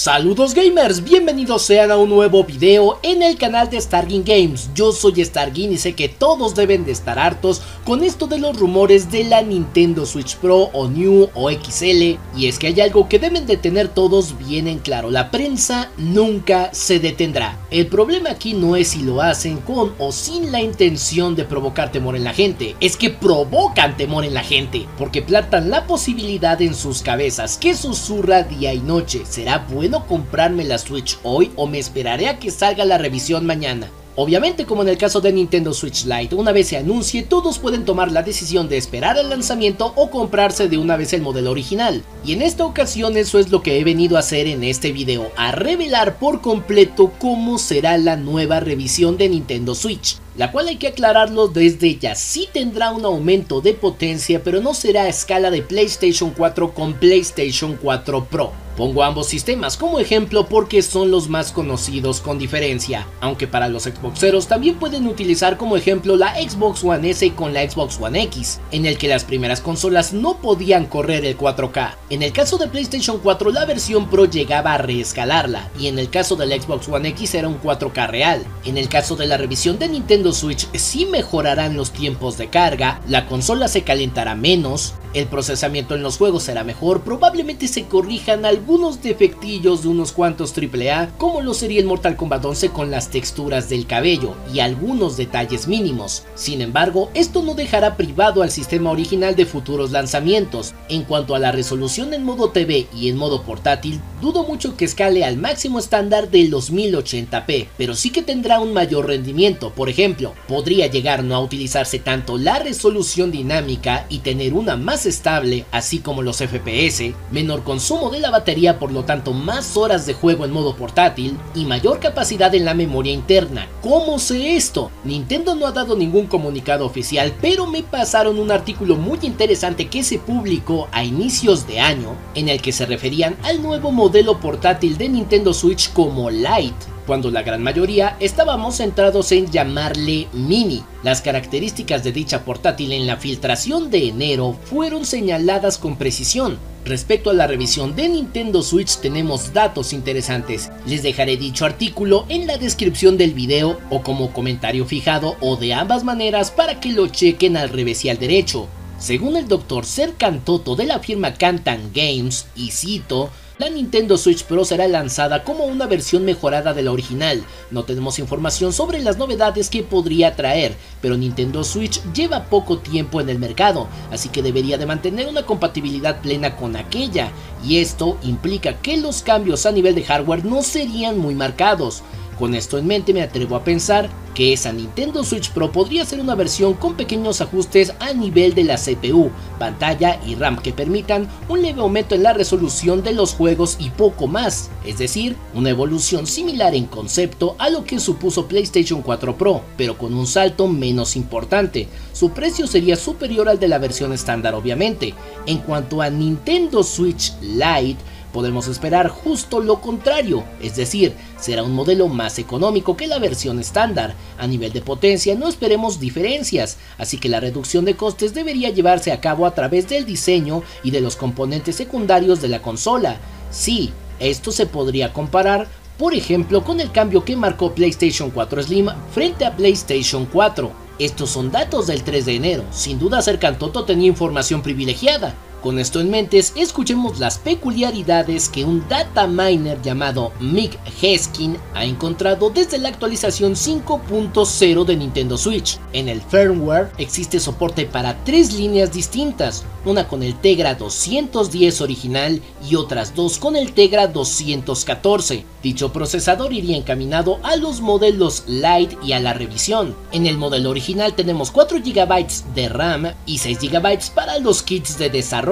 Saludos gamers, bienvenidos sean a un nuevo video en el canal de Stargin Games. Yo soy Stargin y sé que todos deben de estar hartos con esto de los rumores de la Nintendo Switch Pro o New o XL. Y es que hay algo que deben de tener todos bien en claro, la prensa nunca se detendrá. El problema aquí no es si lo hacen con o sin la intención de provocar temor en la gente, es que provocan temor en la gente, porque plantan la posibilidad en sus cabezas que susurra día y noche. ¿Será bueno ¿Puedo comprarme la Switch hoy o me esperaré a que salga la revisión mañana? Obviamente como en el caso de Nintendo Switch Lite, una vez se anuncie todos pueden tomar la decisión de esperar el lanzamiento o comprarse de una vez el modelo original. Y en esta ocasión eso es lo que he venido a hacer en este video, a revelar por completo cómo será la nueva revisión de Nintendo Switch la cual hay que aclararlo desde ya, sí tendrá un aumento de potencia, pero no será a escala de PlayStation 4 con PlayStation 4 Pro. Pongo ambos sistemas como ejemplo porque son los más conocidos con diferencia, aunque para los Xboxeros también pueden utilizar como ejemplo la Xbox One S con la Xbox One X, en el que las primeras consolas no podían correr el 4K. En el caso de PlayStation 4 la versión Pro llegaba a reescalarla, y en el caso de la Xbox One X era un 4K real. En el caso de la revisión de Nintendo Switch sí mejorarán los tiempos de carga, la consola se calentará menos, el procesamiento en los juegos será mejor, probablemente se corrijan algunos defectillos de unos cuantos AAA, como lo sería el Mortal Kombat 11 con las texturas del cabello y algunos detalles mínimos. Sin embargo, esto no dejará privado al sistema original de futuros lanzamientos. En cuanto a la resolución en modo TV y en modo portátil, dudo mucho que escale al máximo estándar de los 1080p, pero sí que tendrá un mayor rendimiento. Por ejemplo, podría llegar no a utilizarse tanto la resolución dinámica y tener una más estable, así como los FPS, menor consumo de la batería, por lo tanto más horas de juego en modo portátil y mayor capacidad en la memoria interna. ¿Cómo sé esto? Nintendo no ha dado ningún comunicado oficial, pero me pasaron un artículo muy interesante que se publicó a inicios de año, en el que se referían al nuevo modelo portátil de Nintendo Switch como Lite cuando la gran mayoría estábamos centrados en llamarle Mini. Las características de dicha portátil en la filtración de enero fueron señaladas con precisión. Respecto a la revisión de Nintendo Switch tenemos datos interesantes, les dejaré dicho artículo en la descripción del video o como comentario fijado o de ambas maneras para que lo chequen al revés y al derecho. Según el Dr. Serkan Toto de la firma Cantan Games, y cito, la Nintendo Switch Pro será lanzada como una versión mejorada de la original. No tenemos información sobre las novedades que podría traer, pero Nintendo Switch lleva poco tiempo en el mercado, así que debería de mantener una compatibilidad plena con aquella, y esto implica que los cambios a nivel de hardware no serían muy marcados. Con esto en mente me atrevo a pensar que esa Nintendo Switch Pro podría ser una versión con pequeños ajustes a nivel de la CPU, pantalla y RAM que permitan un leve aumento en la resolución de los juegos y poco más, es decir, una evolución similar en concepto a lo que supuso PlayStation 4 Pro, pero con un salto menos importante. Su precio sería superior al de la versión estándar obviamente. En cuanto a Nintendo Switch Lite, podemos esperar justo lo contrario, es decir, será un modelo más económico que la versión estándar. A nivel de potencia no esperemos diferencias, así que la reducción de costes debería llevarse a cabo a través del diseño y de los componentes secundarios de la consola. Sí, esto se podría comparar por ejemplo con el cambio que marcó PlayStation 4 Slim frente a PlayStation 4. Estos son datos del 3 de enero, sin duda Cercantoto tenía información privilegiada, con esto en mente, escuchemos las peculiaridades que un data miner llamado Mick Heskin ha encontrado desde la actualización 5.0 de Nintendo Switch. En el firmware existe soporte para tres líneas distintas, una con el Tegra 210 original y otras dos con el Tegra 214. Dicho procesador iría encaminado a los modelos Lite y a la revisión. En el modelo original tenemos 4 GB de RAM y 6 GB para los kits de desarrollo,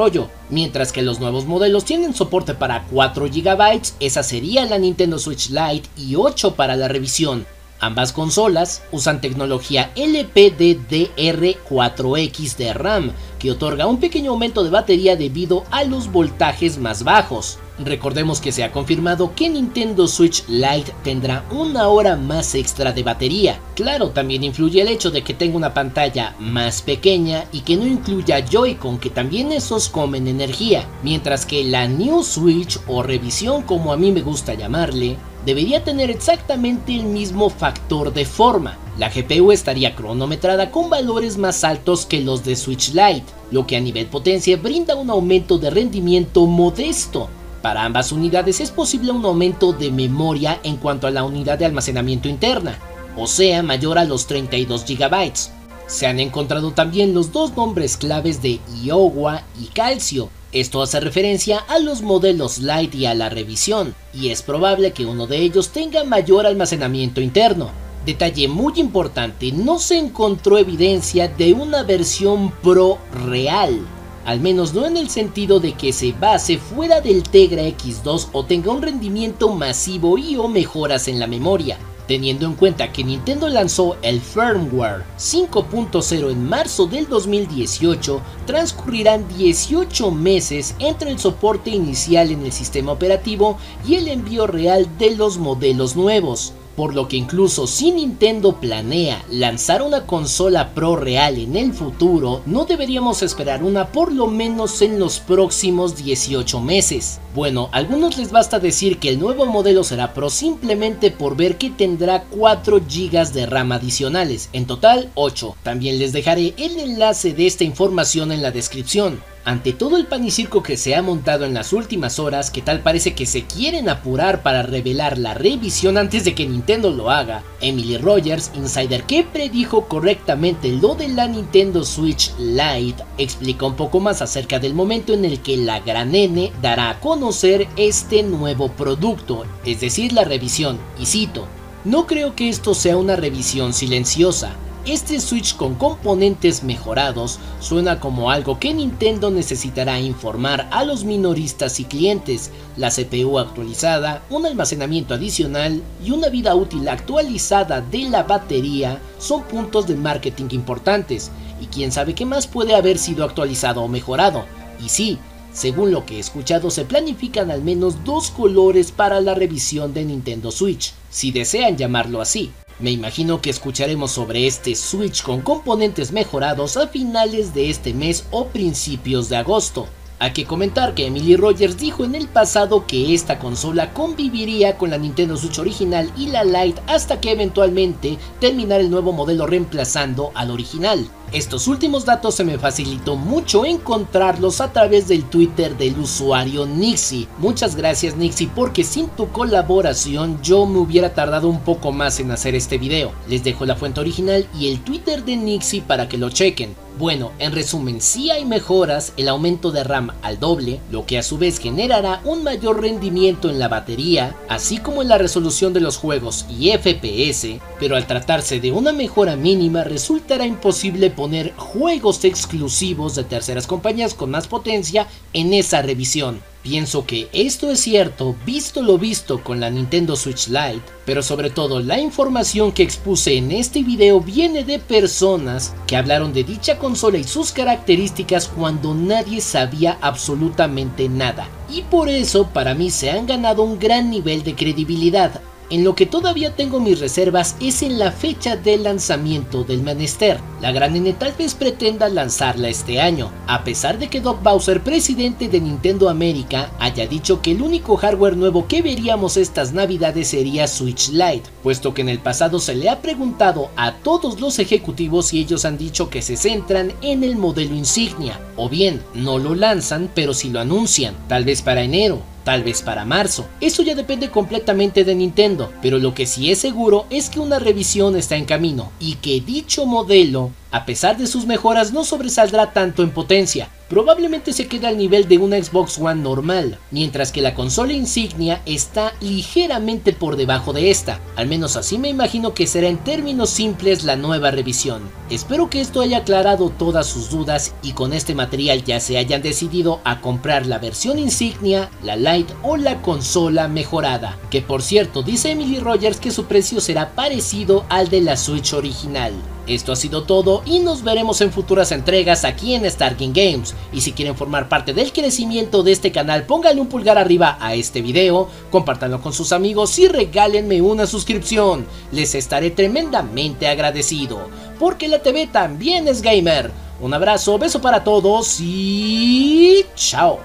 mientras que los nuevos modelos tienen soporte para 4 GB, esa sería la Nintendo Switch Lite y 8 para la revisión. Ambas consolas usan tecnología LPDDR4X de RAM, que otorga un pequeño aumento de batería debido a los voltajes más bajos. Recordemos que se ha confirmado que Nintendo Switch Lite tendrá una hora más extra de batería. Claro, también influye el hecho de que tenga una pantalla más pequeña y que no incluya Joy-Con que también esos comen energía, mientras que la New Switch o revisión como a mí me gusta llamarle, debería tener exactamente el mismo factor de forma. La GPU estaría cronometrada con valores más altos que los de Switch Lite, lo que a nivel potencia brinda un aumento de rendimiento modesto, para ambas unidades es posible un aumento de memoria en cuanto a la unidad de almacenamiento interna, o sea, mayor a los 32 GB. Se han encontrado también los dos nombres claves de Iowa y Calcio. Esto hace referencia a los modelos Lite y a la revisión, y es probable que uno de ellos tenga mayor almacenamiento interno. Detalle muy importante, no se encontró evidencia de una versión Pro real, al menos no en el sentido de que se base fuera del Tegra X2 o tenga un rendimiento masivo y o mejoras en la memoria. Teniendo en cuenta que Nintendo lanzó el firmware 5.0 en marzo del 2018, transcurrirán 18 meses entre el soporte inicial en el sistema operativo y el envío real de los modelos nuevos por lo que incluso si Nintendo planea lanzar una consola Pro real en el futuro, no deberíamos esperar una por lo menos en los próximos 18 meses. Bueno, a algunos les basta decir que el nuevo modelo será Pro simplemente por ver que tendrá 4 GB de RAM adicionales, en total 8. También les dejaré el enlace de esta información en la descripción. Ante todo el pan y circo que se ha montado en las últimas horas, que tal parece que se quieren apurar para revelar la revisión antes de que Nintendo lo haga, Emily Rogers, insider que predijo correctamente lo de la Nintendo Switch Lite, explica un poco más acerca del momento en el que la gran N dará a conocer este nuevo producto, es decir, la revisión, y cito, no creo que esto sea una revisión silenciosa, este Switch con componentes mejorados suena como algo que Nintendo necesitará informar a los minoristas y clientes, la CPU actualizada, un almacenamiento adicional y una vida útil actualizada de la batería son puntos de marketing importantes, y quién sabe qué más puede haber sido actualizado o mejorado. Y sí, según lo que he escuchado, se planifican al menos dos colores para la revisión de Nintendo Switch, si desean llamarlo así. Me imagino que escucharemos sobre este Switch con componentes mejorados a finales de este mes o principios de agosto. Hay que comentar que Emily Rogers dijo en el pasado que esta consola conviviría con la Nintendo Switch original y la Lite hasta que eventualmente terminara el nuevo modelo reemplazando al original. Estos últimos datos se me facilitó mucho encontrarlos a través del Twitter del usuario Nixie. Muchas gracias Nixie porque sin tu colaboración yo me hubiera tardado un poco más en hacer este video. Les dejo la fuente original y el Twitter de Nixie para que lo chequen. Bueno, en resumen, si hay mejoras, el aumento de RAM al doble, lo que a su vez generará un mayor rendimiento en la batería, así como en la resolución de los juegos y FPS, pero al tratarse de una mejora mínima resultará imposible poner juegos exclusivos de terceras compañías con más potencia en esa revisión. Pienso que esto es cierto visto lo visto con la Nintendo Switch Lite, pero sobre todo la información que expuse en este video viene de personas que hablaron de dicha consola y sus características cuando nadie sabía absolutamente nada. Y por eso para mí se han ganado un gran nivel de credibilidad, en lo que todavía tengo mis reservas es en la fecha de lanzamiento del menester. La gran N tal vez pretenda lanzarla este año, a pesar de que Doc Bowser, presidente de Nintendo América, haya dicho que el único hardware nuevo que veríamos estas navidades sería Switch Lite, puesto que en el pasado se le ha preguntado a todos los ejecutivos y ellos han dicho que se centran en el modelo insignia, o bien no lo lanzan pero si lo anuncian, tal vez para enero, tal vez para marzo. Eso ya depende completamente de Nintendo, pero lo que sí es seguro es que una revisión está en camino y que dicho modelo a pesar de sus mejoras no sobresaldrá tanto en potencia, probablemente se quede al nivel de una Xbox One normal, mientras que la consola insignia está ligeramente por debajo de esta, al menos así me imagino que será en términos simples la nueva revisión. Espero que esto haya aclarado todas sus dudas y con este material ya se hayan decidido a comprar la versión insignia, la Lite o la consola mejorada, que por cierto dice Emily Rogers que su precio será parecido al de la Switch original. Esto ha sido todo y nos veremos en futuras entregas aquí en Stargame Games. Y si quieren formar parte del crecimiento de este canal, pónganle un pulgar arriba a este video, compártanlo con sus amigos y regálenme una suscripción. Les estaré tremendamente agradecido, porque la TV también es gamer. Un abrazo, beso para todos y chao.